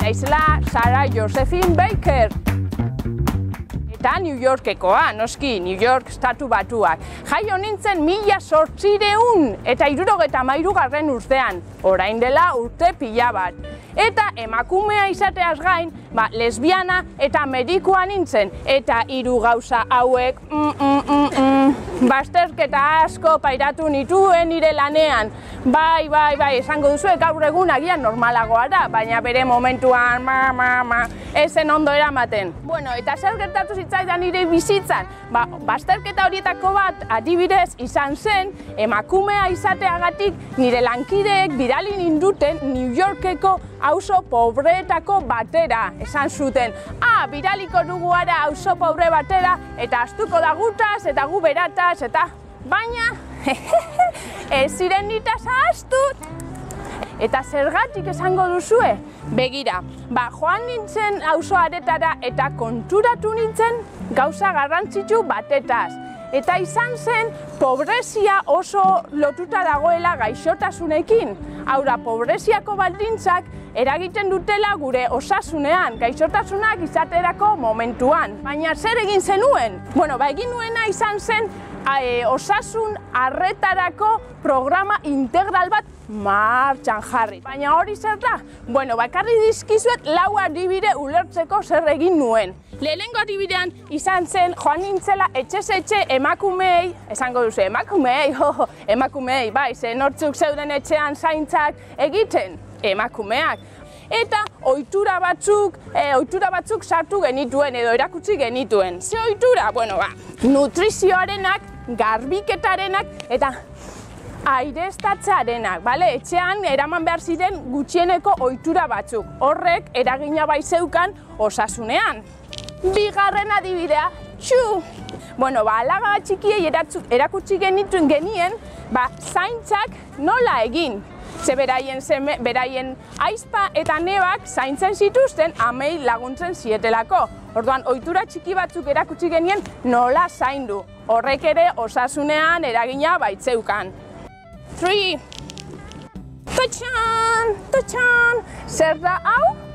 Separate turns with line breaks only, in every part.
naizela Sara Josephine Baker. Eta New Yorkekoa, noski, New York statu batuak. Jaio nintzen mila sortzireun eta irurogeta mairugarren urtean, orain dela urte pila bat. Eta emakumea izateaz gain, ba, lesbiana eta medikoa nintzen. Eta hiru gauza hauek, mm, mm, mm, mm, basterketa asko pairatu nituen nire lanean. Bai, bai, bai, esango duzu, gaur egun agian normalagoa da, baina bere momentuan, ma, ma, ma, ezen ondo eramaten. Bueno, eta zer gertatu zitzaidan nire bizitzan? Ba, basterketa horietako bat, adibidez, izan zen, emakumea izateagatik nire lankideek bidali ninduten New Yorkeko auzo pobreetako batera, esan zuten. Ah, bidaliko dugu ara auzo pobre batera, eta astuko da gutaz, eta gu berataz, eta baina, ez ziren nitaz ahaztut. Eta zergatik esango duzue? Begira, ba, joan nintzen auzoaretara eta konturatu nintzen gauza garrantzitsu batetaz. Eta izan zen pobrezia oso lotuta dagoela gaixotasunekin. Haura, pobreziako baldintzak eragiten dutela gure osasunean, gaixotasunak izaterako momentuan. Baina zer egin zenuen? Bueno, ba, egin nuena izan zen e, osasun arretarako programa integral bat martxan jarri. Baina hori zer da? Bueno, bakarri dizkizuet lau adibide ulertzeko zer egin nuen. Lehenengo adibidean izan zen joan nintzela etxez etxe emakumei, esango duzu emakumei, ho, emakumei, bai, ze nortzuk zeuden etxean zaintzak egiten, emakumeak. Eta ohitura batzuk, e, ohitura batzuk sartu genituen edo erakutsi genituen. Ze ohitura? Bueno, ba, nutrizioarenak, garbiketarenak eta airestatzearenak, bale? Etxean eraman behar ziren gutxieneko ohitura batzuk. Horrek eragina bai zeukan osasunean. Bigarren adibidea, txu! Bueno, ba, alaga txikiei erakutsi genituen genien, ba, zaintzak nola egin. Ze beraien, zeme, beraien aizpa eta nebak zaintzen zituzten amei laguntzen zietelako. Orduan, ohitura txiki batzuk erakutsi genien nola zaindu. Horrek ere osasunean eragina baitzeukan. 3 Tatxan, tatxan, zer da hau?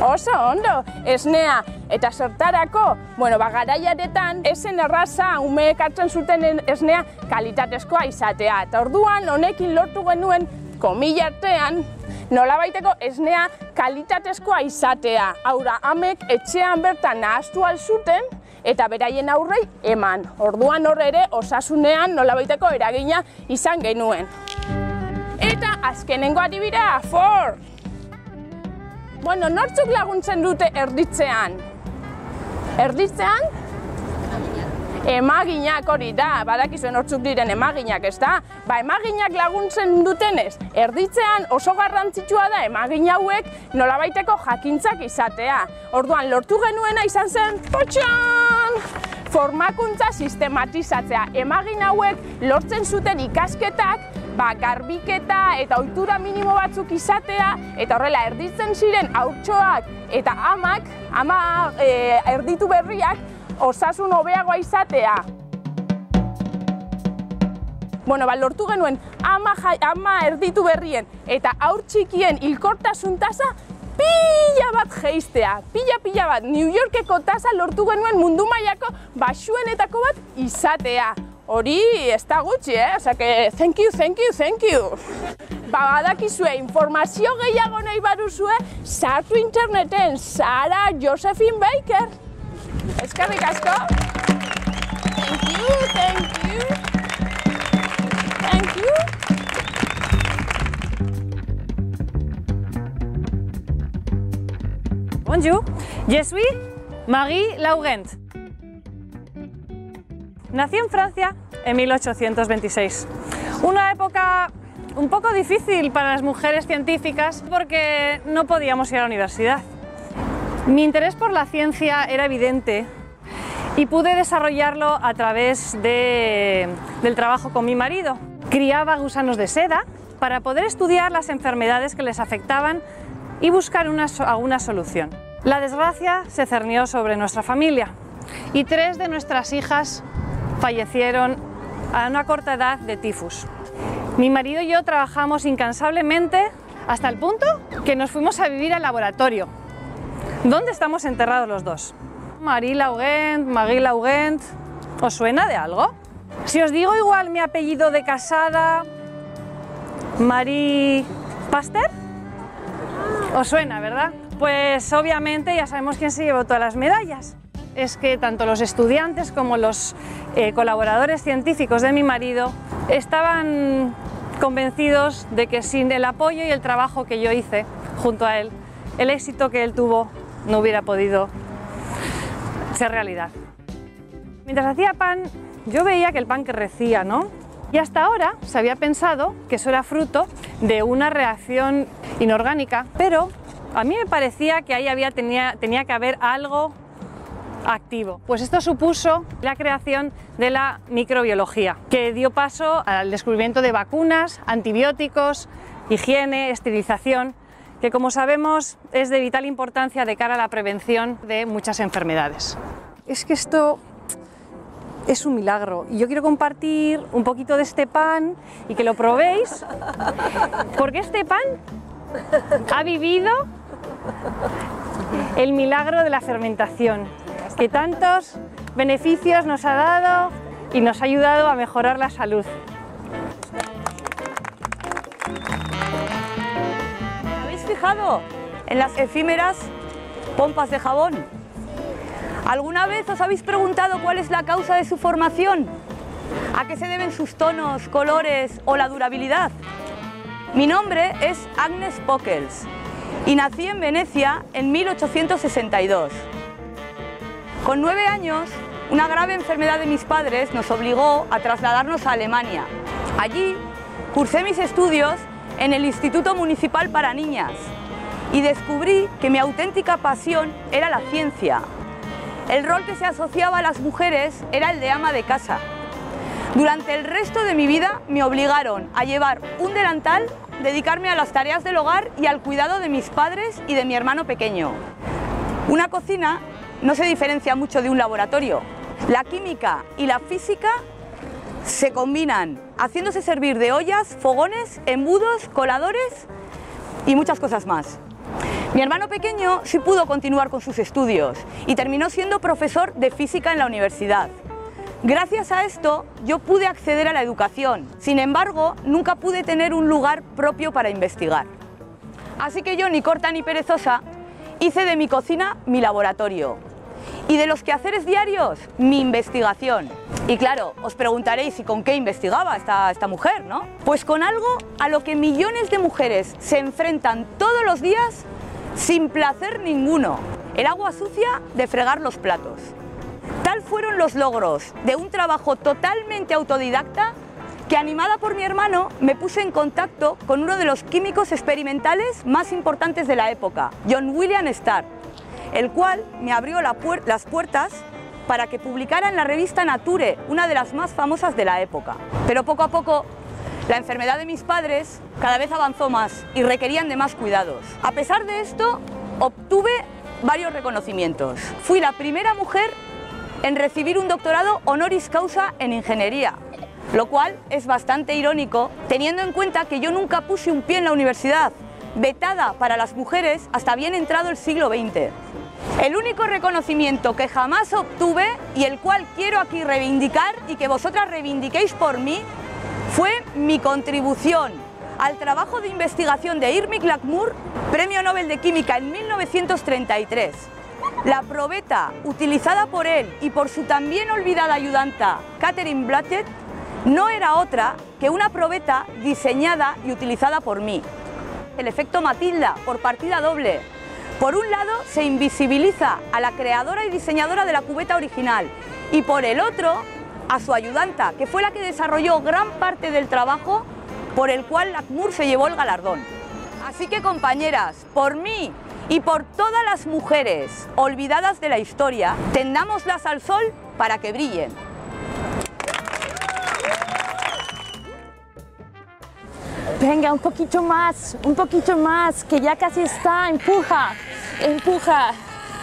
Oso ondo, esnea eta zertarako, bueno, ba, garaiaretan esen erraza umeek hartzen zuten esnea kalitatezkoa izatea. Eta orduan honekin lortu genuen komilartean nolabaiteko esnea kalitatezkoa izatea. Haura, amek etxean bertan nahaztu zuten eta beraien aurrei eman. Orduan hor ere osasunean nolabaiteko eragina izan genuen. Eta azkenengo adibidea, for! Bueno, nortzuk laguntzen dute erditzean? Erditzean? Emaginak hori da, badakizuen hortzuk diren emaginak, ez da? Ba, emaginak laguntzen dutenez, erditzean oso garrantzitsua da emagin hauek nolabaiteko jakintzak izatea. Orduan, lortu genuena izan zen, potxan! Formakuntza sistematizatzea. Emagin hauek lortzen zuten ikasketak ba, garbiketa eta ohitura minimo batzuk izatea, eta horrela erditzen ziren haurtxoak eta amak, ama e, erditu berriak, osasun hobeagoa izatea. Bueno, ba, lortu genuen ama, ama erditu berrien eta aur txikien hilkortasun tasa pila bat geistea, pila pila bat, New Yorkeko tasa lortu genuen mundu mailako basuenetako bat izatea. Hori ez da gutxi, eh? Osa que, thank you, thank you, thank you. Ba, badakizue, informazio gehiago nahi baduzue, sartu interneten, Sara Josephine Baker. Eskerrik asko. Thank you, thank you. Thank you.
Bonjour, je suis Marie Laurent. Nací en Francia en 1826. Una época un poco difícil para las mujeres científicas porque no podíamos ir a la universidad. Mi interés por la ciencia era evidente y pude desarrollarlo a través de, del trabajo con mi marido. Criaba gusanos de seda para poder estudiar las enfermedades que les afectaban y buscar una, alguna solución. La desgracia se cernió sobre nuestra familia y tres de nuestras hijas fallecieron a una corta edad de tifus. Mi marido y yo trabajamos incansablemente hasta el punto que nos fuimos a vivir al laboratorio. ¿Dónde estamos enterrados los dos? Marie Laugent, Marie Laugent. ¿Os suena de algo? Si os digo igual mi apellido de casada, Marie Pasteur, os suena, ¿verdad? Pues obviamente ya sabemos quién se llevó todas las medallas. Es que tanto los estudiantes como los eh, colaboradores científicos de mi marido estaban convencidos de que sin el apoyo y el trabajo que yo hice junto a él, el éxito que él tuvo no hubiera podido ser realidad. Mientras hacía pan, yo veía que el pan crecía, ¿no? Y hasta ahora se había pensado que eso era fruto de una reacción inorgánica, pero a mí me parecía que ahí había, tenía, tenía que haber algo activo. Pues esto supuso la creación de la microbiología, que dio paso al descubrimiento de vacunas, antibióticos, higiene, esterilización, que como sabemos es de vital importancia de cara a la prevención de muchas enfermedades. Es que esto es un milagro y yo quiero compartir un poquito de este pan y que lo probéis, porque este pan ha vivido el milagro de la fermentación, que tantos beneficios nos ha dado y nos ha ayudado a mejorar la salud.
¿Habéis fijado en las efímeras pompas de jabón? ¿Alguna vez os habéis preguntado cuál es la causa de su formación? ¿A qué se deben sus tonos, colores o la durabilidad? Mi nombre es Agnes Pockels y nací en Venecia en 1862. Con nueve años, una grave enfermedad de mis padres nos obligó a trasladarnos a Alemania. Allí cursé mis estudios en el Instituto Municipal para Niñas y descubrí que mi auténtica pasión era la ciencia. El rol que se asociaba a las mujeres era el de ama de casa. Durante el resto de mi vida me obligaron a llevar un delantal, dedicarme a las tareas del hogar y al cuidado de mis padres y de mi hermano pequeño. Una cocina no se diferencia mucho de un laboratorio. La química y la física se combinan, haciéndose servir de ollas, fogones, embudos, coladores y muchas cosas más. Mi hermano pequeño sí pudo continuar con sus estudios y terminó siendo profesor de física en la universidad. Gracias a esto yo pude acceder a la educación, sin embargo nunca pude tener un lugar propio para investigar. Así que yo, ni corta ni perezosa, hice de mi cocina mi laboratorio y de los quehaceres diarios mi investigación. Y claro, os preguntaréis, ¿y con qué investigaba esta, esta mujer, no? Pues con algo a lo que millones de mujeres se enfrentan todos los días sin placer ninguno, el agua sucia de fregar los platos. Tal fueron los logros de un trabajo totalmente autodidacta que animada por mi hermano me puse en contacto con uno de los químicos experimentales más importantes de la época, John William Starr, el cual me abrió las puertas para que publicara en la revista Nature, una de las más famosas de la época. Pero poco a poco la enfermedad de mis padres cada vez avanzó más y requerían de más cuidados. A pesar de esto, obtuve varios reconocimientos. Fui la primera mujer en recibir un doctorado honoris causa en ingeniería, lo cual es bastante irónico teniendo en cuenta que yo nunca puse un pie en la universidad, vetada para las mujeres hasta bien entrado el siglo XX. El único reconocimiento que jamás obtuve y el cual quiero aquí reivindicar y que vosotras reivindiquéis por mí fue mi contribución al trabajo de investigación de Irving Lackmur, Premio Nobel de Química en 1933. La probeta utilizada por él y por su también olvidada ayudanta Catherine Blattett no era otra que una probeta diseñada y utilizada por mí. El efecto Matilda por partida doble. Por un lado se invisibiliza a la creadora y diseñadora de la cubeta original y por el otro a su ayudanta, que fue la que desarrolló gran parte del trabajo por el cual Lackmur se llevó el galardón. Así que compañeras, por mí y por todas las mujeres olvidadas de la historia, tendámoslas al sol para que brillen.
Venga, un poquito más, un poquito más, que ya casi está, empuja, empuja,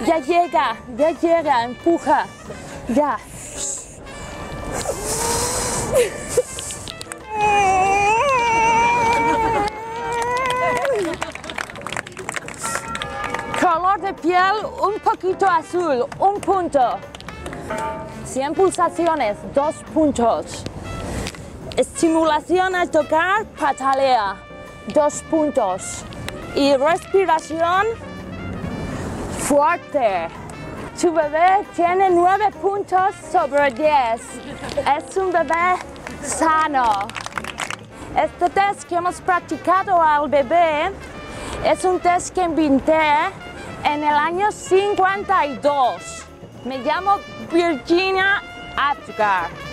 ya llega, ya llega, empuja, ya. color de piel un poquito azul, un punto. 100 pulsaciones, dos puntos. Estimulación al tocar, patalea, dos puntos. Y respiración fuerte. Tu bebé tiene 9 puntos sobre 10. Es un bebé sano. Este test que hemos practicado al bebé es un test que inventé en el año 52. Me llamo Virginia Apgar.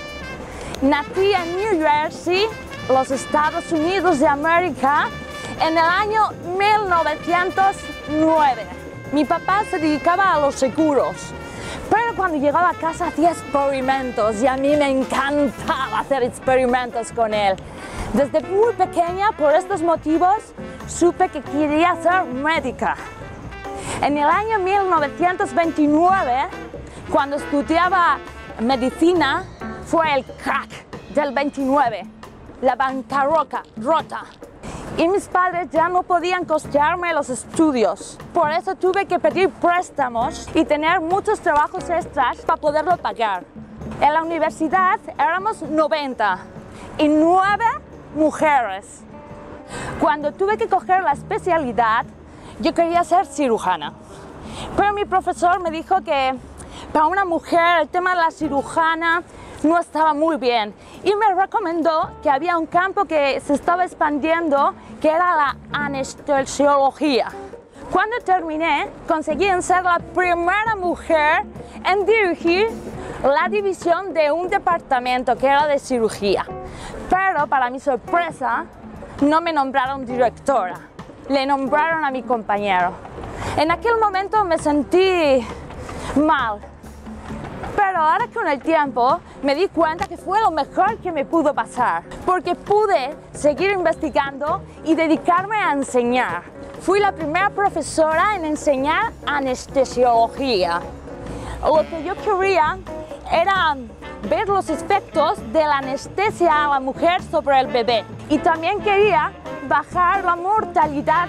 Nací en New Jersey, los Estados Unidos de América, en el año 1909. Mi papá se dedicaba a los seguros, pero cuando llegaba a casa hacía experimentos y a mí me encantaba hacer experimentos con él. Desde muy pequeña, por estos motivos, supe que quería ser médica. En el año 1929, cuando estudiaba medicina, fue el crack del 29, la bancarrota rota. Y mis padres ya no podían costearme los estudios. Por eso tuve que pedir préstamos y tener muchos trabajos extras para poderlo pagar. En la universidad éramos 90 y 9 mujeres. Cuando tuve que coger la especialidad, yo quería ser cirujana. Pero mi profesor me dijo que para una mujer el tema de la cirujana no estaba muy bien y me recomendó que había un campo que se estaba expandiendo que era la anestesiología. Cuando terminé, conseguí ser la primera mujer en dirigir la división de un departamento que era de cirugía. Pero para mi sorpresa, no me nombraron directora, le nombraron a mi compañero. En aquel momento me sentí mal, pero ahora con el tiempo me di cuenta que fue lo mejor que me pudo pasar, porque pude seguir investigando y dedicarme a enseñar. Fui la primera profesora en enseñar anestesiología. Lo que yo quería era ver los efectos de la anestesia a la mujer sobre el bebé. Y también quería bajar la mortalidad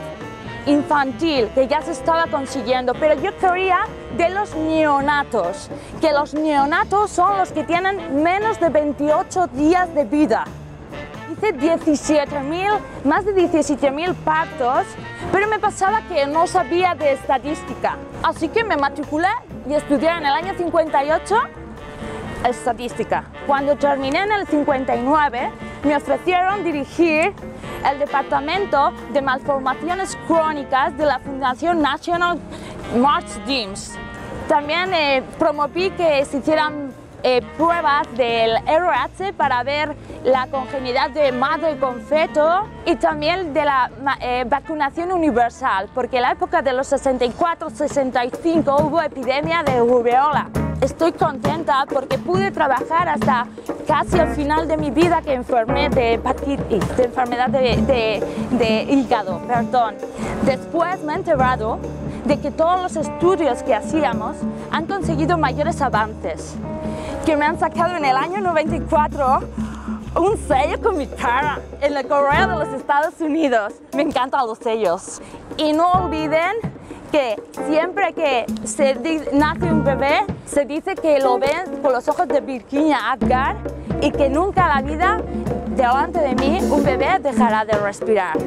infantil que ya se estaba consiguiendo, pero yo quería de los neonatos, que los neonatos son los que tienen menos de 28 días de vida. Hice 17.000, más de 17.000 partos, pero me pasaba que no sabía de estadística. Así que me matriculé y estudié en el año 58 estadística. Cuando terminé en el 59, me ofrecieron dirigir el Departamento de Malformaciones Crónicas de la Fundación National March Dreams. También eh, promoví que se hicieran eh, pruebas del RH para ver la congenidad de madre con feto y también de la eh, vacunación universal, porque en la época de los 64-65 hubo epidemia de rubeola. Estoy contenta porque pude trabajar hasta casi al final de mi vida que enfermé de hepatitis, de enfermedad de, de, de hígado, perdón. Después me he enterado de que todos los estudios que hacíamos han conseguido mayores avances, que me han sacado en el año 94 un sello con mi cara en el correo de los Estados Unidos. Me encantan los sellos. Y no olviden que siempre que se nace un bebé, se dice que lo ven con los ojos de Virginia Apgar y que nunca en la vida delante de mí un bebé dejará de respirar.